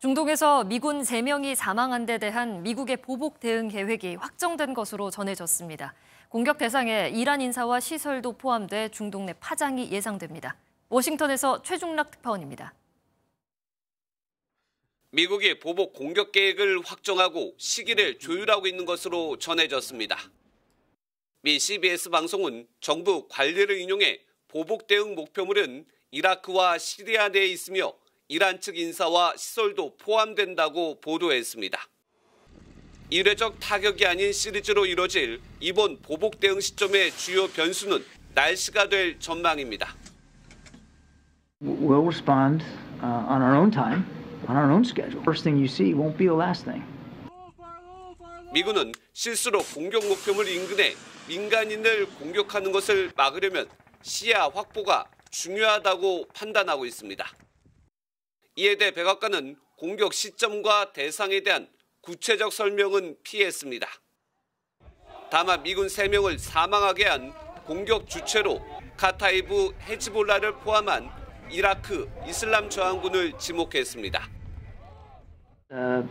중동에서 미군 3명이 사망한 데 대한 미국의 보복 대응 계획이 확정된 것으로 전해졌습니다. 공격 대상에 이란 인사와 시설도 포함돼 중동 내 파장이 예상됩니다. 워싱턴에서 최중락 특파원입니다. 미국이 보복 공격 계획을 확정하고 시기를 조율하고 있는 것으로 전해졌습니다. 미 CBS 방송은 정부 관리를 인용해 보복 대응 목표물은 이라크와 시리아 내에 있으며 이란 측 인사와 시설도 포함된다고 보도했습니다. 이례적 타격이 아닌 시리즈로 이뤄질 이번 보복 대응 시점의 주요 변수는 날씨가 될 전망입니다. We'll respond uh, on our own time, on our own schedule. First thing you see won't be the last thing. 미군은 실수로 공격 목표물 인근에 민간인을 공격하는 것을 막으려면 시야 확보가 중요하다고 판단하고 있습니다. 이에 대해 백악관은 공격 시점과 대상에 대한 구체적 설명은 피했습니다. 다만 미군 3명을 사망하게 한 공격 주체로 카타이브 헤즈볼라를 포함한 이라크 이슬람 저항군을 지목했습니다. Uh,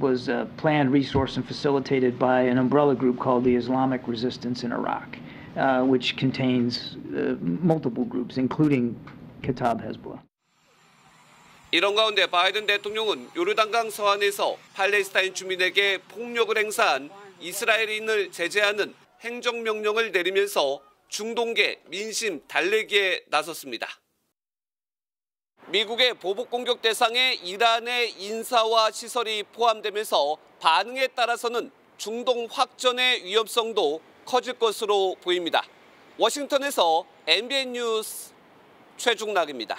was uh, planned, resourced, and facilitated by an umbrella group called the Islamic Resistance in Iraq, uh, which contains uh, multiple groups, including Kitab Hezbollah. 이런 가운데 바이든 대통령은 요르단강 서안에서 팔레스타인 주민에게 폭력을 행사한 이스라엘인을 제재하는 행정명령을 내리면서 중동계 민심 달래기에 나섰습니다. 미국의 보복 공격 대상에 이란의 인사와 시설이 포함되면서 반응에 따라서는 중동 확전의 위험성도 커질 것으로 보입니다. 워싱턴에서 MBN 뉴스 최중락입니다.